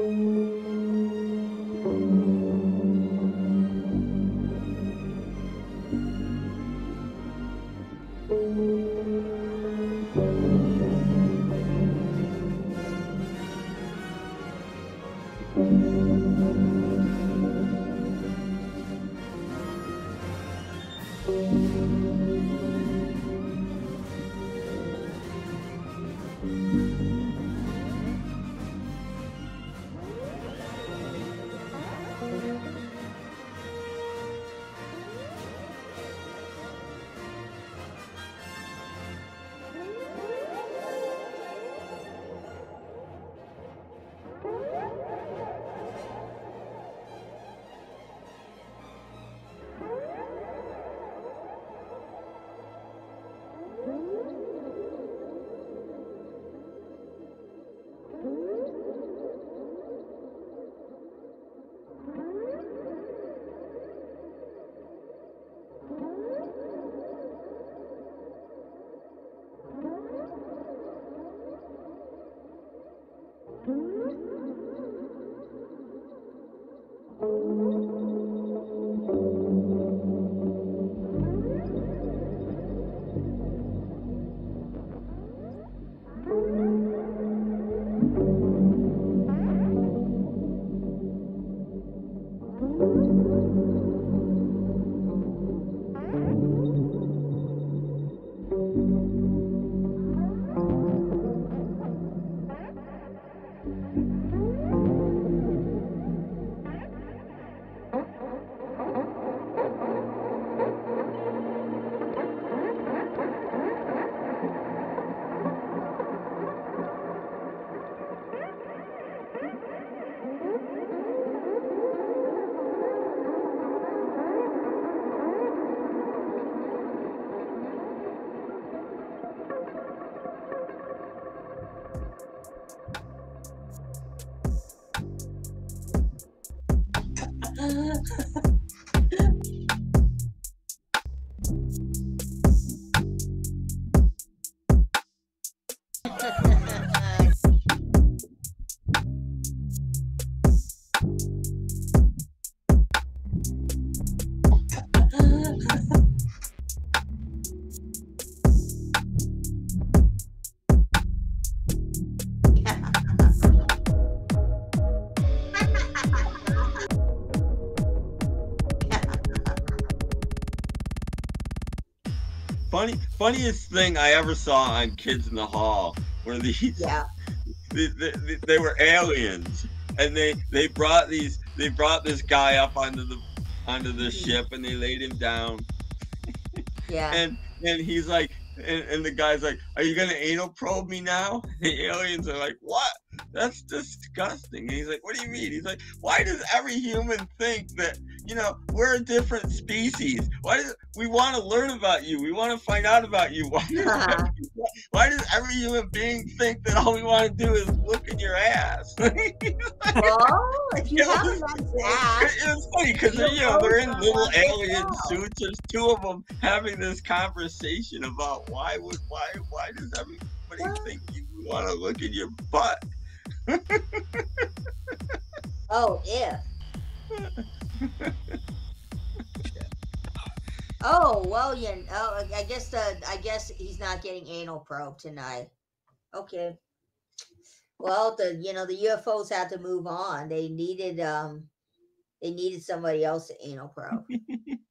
thank you. Ha ha ha. Funny, funniest thing I ever saw on Kids in the Hall were these. Yeah. They, they, they were aliens, and they they brought these they brought this guy up onto the onto the ship, and they laid him down, Yeah. and and he's like, and, and the guy's like, "Are you gonna anal probe me now?" The aliens are like, "What? That's disgusting." And he's like, "What do you mean?" He's like, "Why does every human think that you know we're a different species? Why does we want to learn about you? We want to find out about you? Why does, uh-huh. every, why does every human being think that all we want to do is look in your ass?" well, if you It have was- ass, It was funny because You're know they're in little alien suits. There's two of them having this conversation about why would why why does everybody Well- think you want to look in your butt? Oh, if. Oh well, yeah. Oh, I guess the I guess he's not getting anal probe tonight. Okay. Well, the you know the UFOs had to move on. They needed um, they needed somebody else to anal probe.